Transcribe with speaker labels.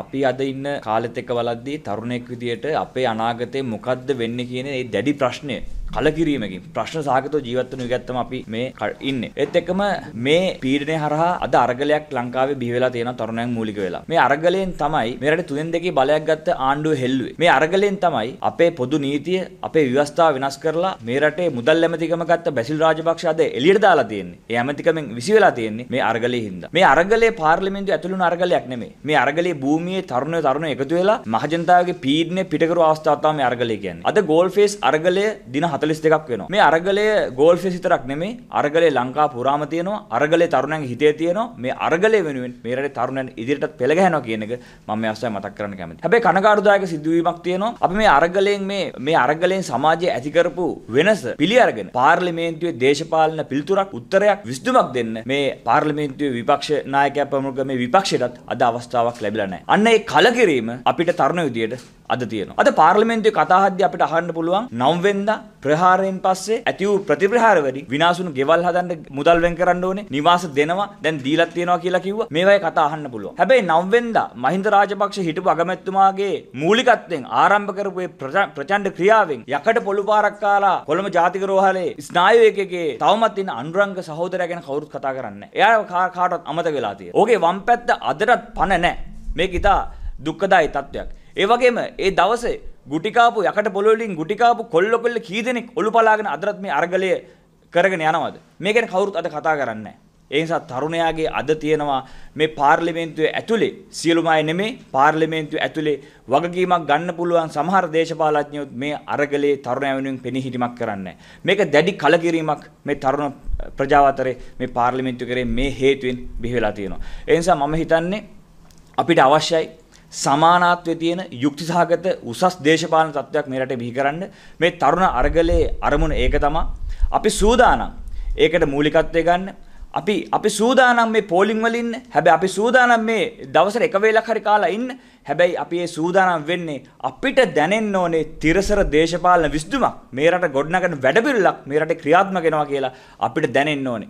Speaker 1: අපි අද ඉන්න කාලෙත් එක්ක බලද්දී තරුණයෙක් විදියට අපේ අනාගතේ මොකද්ද වෙන්නේ කියන ඒ දැඩි ප්‍රශ්නය. කලකිරීමකින් ප්‍රශ්න සාගතව ජීවත් වෙන විගත්තම අපි මේ ඉන්නේ. ඒත් එක්කම මේ පීඩනය හරහා අද අරගලයක් ලංකාවේ බිහි වෙලා තියෙනවා තරුණයන් මූලික වෙලා. මේ අරගලයෙන් තමයි මේ රටේ තුනෙන් දෙකේ බලයක් ගත්ත ආණ්ඩුව හෙල්ලුවේ. මේ අරගලයෙන් තමයි අපේ පොදු නීතිය, අපේ ව්‍යවස්ථාව වෙනස් කරලා මේ රටේ මුදල් ඇමතිකම ගත්ත බැසිල් රාජපක්ෂ අද එළියට දාලා තියෙන්නේ. ඒ ඇමතිකමෙන් විසි වෙලා තියෙන්නේ මේ අරගලයේ හින්දා. මේ අරගලයේ පාර්ලිමේන්තුව ඇතුළු වුණ අරගලයක් නෙමෙයි. මේ අරගලයේ භූමියේ තරුණයෝ තරුණයෝ එකතු වෙලා මහජනතාවගේ පීඩනය පිටකරු අවස්ථාවක් තමයි මේ අරගලය කියන්නේ. අද ගෝල් ෆේස් අරගලය දින 42ක් වෙනවා. මේ අරගලය ගෝල් ෆේස් විතරක් නෙමෙයි අරගලය ලංකා පුරාම තියෙනවා. අරගලය තරුණයන්ගේ හිතේ තියෙනවා. මේ අරගලය වෙනුවෙන් මේ රටේ තරුණයන් ඉදිරියටත් පෙළ ගැහෙනවා කියන එක මම මේ අවස්ථාවේ මතක් කරන්න කැමතියි. හැබැයි කනගාටුදායක සිදුවීමක් තියෙනවා. අපි මේ අරගලයෙන් මේ මේ අරගලයෙන් සමාජයේ ඇති කරපු වෙනස පිළි අරගෙන පාර්ලිමේන්තුවේ දේශපාලන පිළිතුරක් උත්තරයක් විසඳුමක් දෙන්න මේ පාර්ලිමේන්තුවේ විපක්ෂ නායකයා ප්‍රමුඛ මේ විපක්ෂයටත් අද අවස්ථාවක් ලැබිලා නැහැ. අන්න ඒ කලකිරීම අපිට තරුණ විදියට අද තියෙනවා. අද පාර්ලිමේන්තුවේ කතා හද්දී අපිට අහන්න පුළුවන් 9 වෙනිදා ප්‍රහාරයෙන් පස්සේ ඇති වූ ප්‍රතිප්‍රහාර වලින් විනාශුණු ගෙවල් හදන්න මුදල් වෙන් කරන්න ඕනේ. නිවාස දෙනවා. දැන් දීලා තියෙනවා කියලා කිව්වා. මේවායේ කතා අහන්න පුළුවන්. හැබැයි 9 වෙනිදා මහින්ද රාජපක්ෂ හිටපු අගමැතිතුමාගේ මූලිකත්වයෙන් ආරම්භ කරපු ඒ ප්‍රචණ්ඩ ක්‍රියාවෙන් යකඩ පොළු පාරක් කාලා කොළඹ ජාතික රෝහලේ ස්නායු එකකේ තවමත් ඉන්න අනුරංග සහෝදරයා ගැන කවුරුත් කතා කරන්නේ නැහැ. එයා කාටවත් අමතක වෙලා තියෙනවා. ඕකේ වම් පැත්ත අදටත් පණ නැහැ. මේක ඉතා දුක්ඛදායි තත්වයක්. ඒ වගේම ඒ දවසේ ගුටිකාපු යකට පොළොවලින් ගුටිකාපු කොල්ල කොල්ල කී දෙනෙක් ඔලු පලාගෙන අදටත් මේ අරගලය කරගෙන යනවද? මේ ගැන කවුරුත් අද කතා කරන්නේ ඒ නිසා තරුණයාගේ අද තියෙනවා මේ පාර්ලිමේන්තුවේ ඇතුලේ සියලුම අය නෙමේ පාර්ලිමේන්තුවේ ඇතුලේ වගකීමක් ගන්න පුළුවන් සමහර දේශපාලඥයොත් මේ අරගලේ තරුණයා වෙනුවෙන් පෙනී හිටීමක් කරන්නේ මේක දැඩි කලකිරීමක් මේ තරුණ ප්‍රජාව අතරේ මේ පාර්ලිමේන්තුව කරේ මේ හේතුවෙන් බිහි වෙලා තියෙනවා. ඒ නිසා මම හිතන්නේ අපිට අවශ්‍යයි සමානාත්වයේ තියෙන යුක්තිසහගත උසස් දේශපාලන තත්ත්වයක් මේ රටේ බිහි කරන්න මේ තරුණ අරගලයේ අරමුණ ඒක තමයි. අපි සූදානම්. ඒකට මූලිකත්වය ගන්න. අපි අපි සූදානම් මේ පෝලිං වල ඉන්න. හැබැයි අපි සූදානම් මේ දවසට එක වේලක් හරි කාලා ඉන්න. හැබැයි අපි ඒ සූදානම් වෙන්නේ අපිට දැනෙන්න ඕනේ තිරසර දේශපාලන විසඳුමක්. මේ රට ගොඩනගන වැඩපිළිවෙලක් මේ රටේ ක්‍රියාත්මක වෙනවා කියලා අපිට දැනෙන්න ඕනේ.